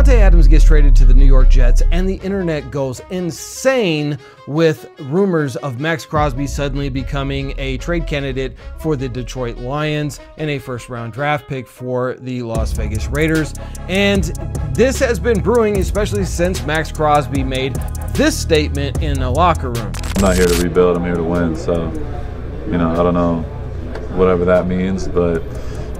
Davante Adams gets traded to the New York Jets, and the internet goes insane with rumors of Maxx Crosby suddenly becoming a trade candidate for the Detroit Lions and a first round draft pick for the Las Vegas Raiders. And this has been brewing, especially since Maxx Crosby made this statement in the locker room. I'm not here to rebuild, I'm here to win. So, you know, I don't know whatever that means, but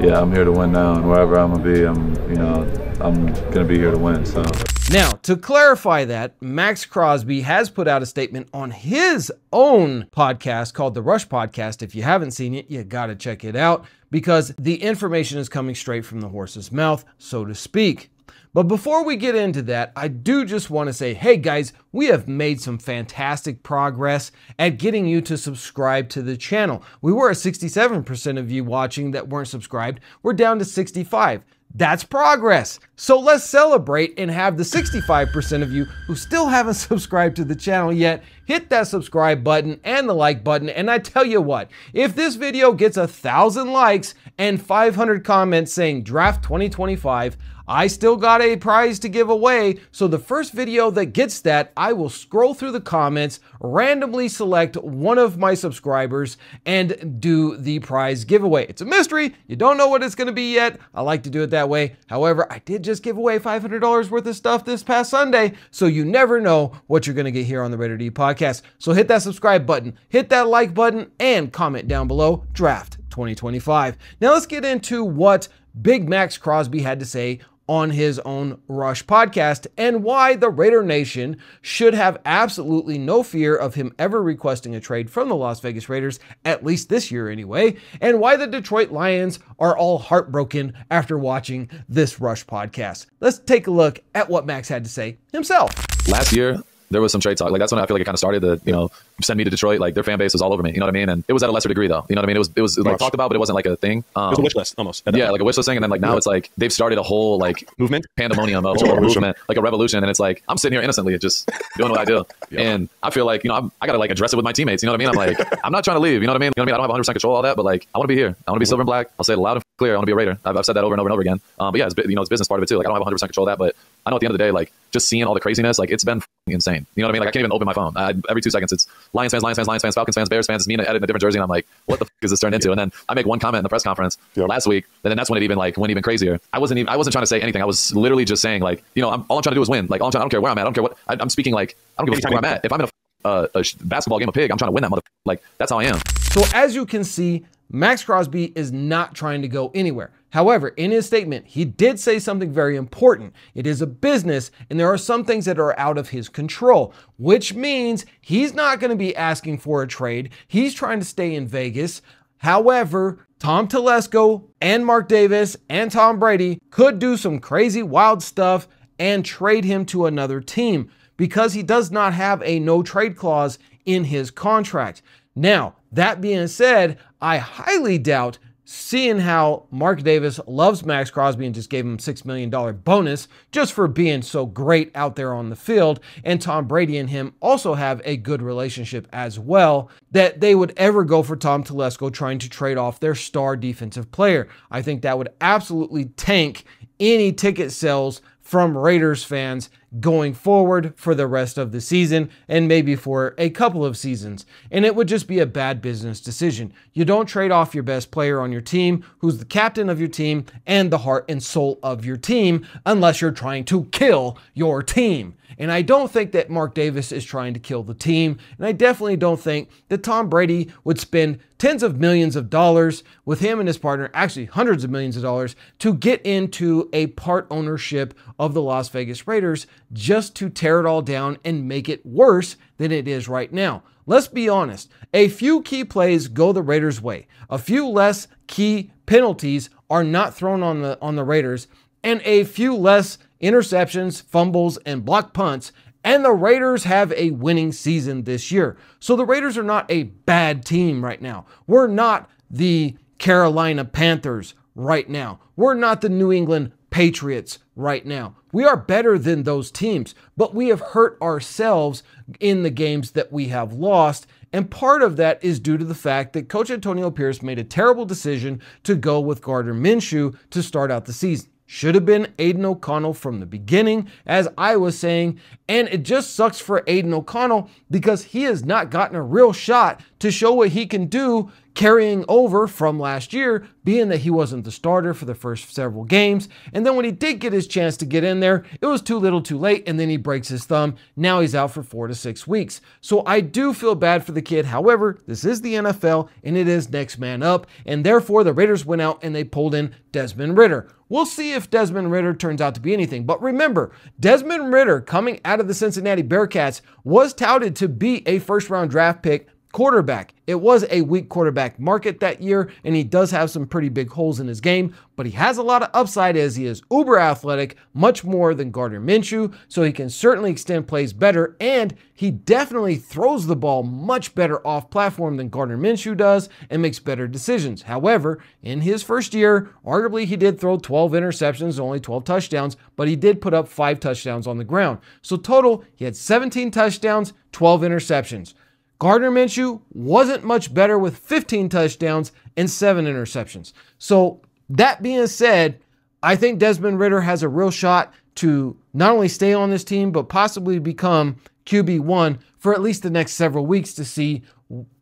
yeah, I'm here to win now, and wherever I'm gonna be, I'm, you know, I'm gonna be here to win. So. Now, to clarify that, Maxx Crosby has put out a statement on his own podcast called the Rush Podcast. If you haven't seen it, you got to check it out because the information is coming straight from the horse's mouth, so to speak. But before we get into that, I do just want to say, hey guys, we have made some fantastic progress at getting you to subscribe to the channel. We were at 67% of you watching that weren't subscribed. We're down to 65. That's progress. So let's celebrate and have the 65% of you who still haven't subscribed to the channel yet hit that subscribe button and the like button. And I tell you what, if this video gets a thousand likes and 500 comments saying draft 2025, I still got a prize to give away, so the first video that gets that, I will scroll through the comments, randomly select one of my subscribers, and do the prize giveaway. It's a mystery, you don't know what it's gonna be yet. I like to do it that way. However, I did just give away $500 worth of stuff this past Sunday, so you never know what you're gonna get here on the Raider D podcast. So hit that subscribe button, hit that like button, and comment down below, draft 2025. Now let's get into what Big Maxx Crosby had to say on his own Rush podcast and why the Raider Nation should have absolutely no fear of him ever requesting a trade from the Las Vegas Raiders, at least this year anyway, and why the Detroit Lions are all heartbroken after watching this Rush podcast. Let's take a look at what Maxx had to say himself. Last year, there was some trade talk. Like that's when I feel like it kind of started. The you know send me to Detroit. Like their fan base was all over me. You know what I mean? And it was at a lesser degree though. You know what I mean? It was it was like talked about, but it wasn't like a thing. Um, it was a wish list almost. Yeah, like a wish list thing. And then like now yeah. it's like they've started a whole like movement, pandemonium, a whole movement, like a revolution. And it's like I'm sitting here innocently, just doing what I do. yeah. And I feel like you know I'm, i got to like address it with my teammates. You know what I mean? I'm like I'm not trying to leave. You know what I mean? You know what I mean? I don't have 100 percent control all that, but like I want to be here. I want to be silver and black. I'll say it loud and clear. I want to be a Raider. I've, I've, said that over and over and over again. Um, but yeah, it's, you know it's business part of it too. Like I don't have 100 percent control of that, but I know at the end of the day, like just seeing all the craziness, like it's been insane. You know what I mean? Like I can't even open my phone. I, every two seconds, it's Lions fans, Lions fans, Lions fans, Falcons fans, Bears fans. It's me in a, edit in a different jersey, and I'm like, what the f- is this turned into? And then I make one comment in the press conference yep. last week, and then that's when it even like went even crazier. I wasn't even I wasn't trying to say anything. I was literally just saying like, you know, I'm, all I'm trying to do is win. Like, all I'm trying, I don't care where I'm at. I don't care what I, am speaking. Like, I don't give a fuck where I'm at. If I'm in a, uh, a basketball game of pig, I'm trying to win that mother. Like, that's how I am. So as you can see, Maxx Crosby is not trying to go anywhere. However, in his statement, he did say something very important. It is a business, and there are some things that are out of his control, which means he's not going to be asking for a trade. He's trying to stay in Vegas. However, Tom Telesco and Mark Davis and Tom Brady could do some crazy, wild stuff and trade him to another team because he does not have a no trade clause in his contract. Now, that being said, I highly doubt seeing how Mark Davis loves Maxx Crosby and just gave him $6 million bonus just for being so great out there on the field, and Tom Brady and him also have a good relationship as well, that they would ever go for Tom Telesco trying to trade off their star defensive player. I think that would absolutely tank any ticket sales from Raiders fans going forward for the rest of the season and maybe for a couple of seasons. And it would just be a bad business decision. You don't trade off your best player on your team, who's the captain of your team and the heart and soul of your team, unless you're trying to kill your team. And I don't think that Mark Davis is trying to kill the team. And I definitely don't think that Tom Brady would spend tens of millions of dollars with him and his partner, actually hundreds of millions of dollars, to get into a part ownership of the Las Vegas Raiders just to tear it all down and make it worse than it is right now. Let's be honest. A few key plays go the Raiders' way. A few less key penalties are not thrown on the on the Raiders, and a few less interceptions, fumbles, and block punts, and the Raiders have a winning season this year. So the Raiders are not a bad team right now. We're not the Carolina Panthers right now. We're not the New England Patriots right now. We are better than those teams, but we have hurt ourselves in the games that we have lost. And part of that is due to the fact that Coach Antonio Pierce made a terrible decision to go with Gardner Minshew to start out the season. should have been Aidan O'Connell from the beginning, as I was saying. And it just sucks for Aidan O'Connell because he has not gotten a real shot to show what he can do carrying over from last year, being that he wasn't the starter for the first several games. And then when he did get his chance to get in there, it was too little too late, and then he breaks his thumb. Now he's out for four to six weeks. So I do feel bad for the kid. However, this is the NFL, and it is next man up. And therefore, the Raiders went out and they pulled in Desmond Ridder. We'll see if Desmond Ridder turns out to be anything. But remember, Desmond Ridder coming out of the Cincinnati Bearcats, was touted to be a first round draft pick quarterback. It was a weak quarterback market that year, and he does have some pretty big holes in his game, but he has a lot of upside as he is uber athletic, much more than Gardner Minshew, so he can certainly extend plays better, and he definitely throws the ball much better off platform than Gardner Minshew does and makes better decisions. However, in his first year, arguably he did throw 12 interceptions, only 12 touchdowns, but he did put up five touchdowns on the ground. So total, he had 17 touchdowns, 12 interceptions. Gardner Minshew wasn't much better with 15 touchdowns and seven interceptions. So, that being said, I think Desmond Ridder has a real shot to not only stay on this team, but possibly become QB1 for at least the next several weeks to see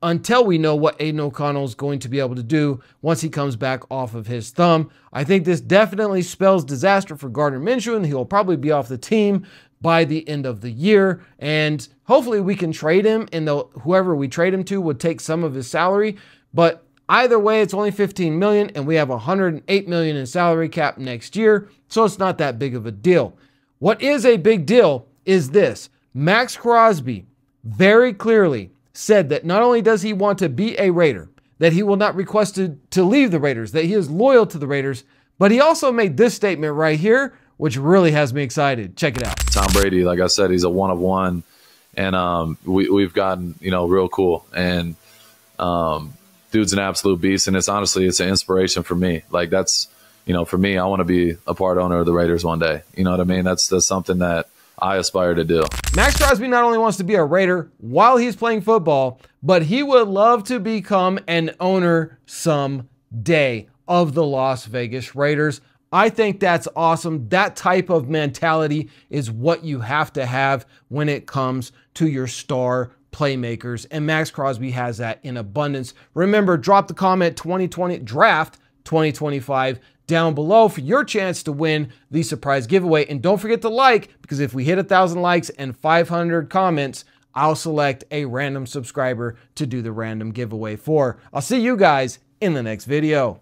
until we know what Aidan O'Connell is going to be able to do once he comes back off of his thumb. I think this definitely spells disaster for Gardner Minshew, and he'll probably be off the team by the end of the year. And hopefully we can trade him and whoever we trade him to would take some of his salary. But either way, it's only 15 million and we have 108 million in salary cap next year. So it's not that big of a deal. What is a big deal is this. Maxx Crosby very clearly said that not only does he want to be a Raider, that he will not request to, to leave the Raiders, that he is loyal to the Raiders, but he also made this statement right here which really has me excited. Check it out. Tom Brady, like I said, he's a one of one, and um, we we've gotten you know real cool, and um, dude's an absolute beast, and it's honestly it's an inspiration for me. Like that's you know for me, I want to be a part owner of the Raiders one day. You know what I mean? That's that's something that I aspire to do. Maxx Crosby not only wants to be a Raider while he's playing football, but he would love to become an owner someday of the Las Vegas Raiders. I think that's awesome. That type of mentality is what you have to have when it comes to your star playmakers. And Maxx Crosby has that in abundance. Remember, drop the comment 2020 draft 2025 down below for your chance to win the surprise giveaway. And don't forget to like, because if we hit a thousand likes and 500 comments, I'll select a random subscriber to do the random giveaway for. I'll see you guys in the next video.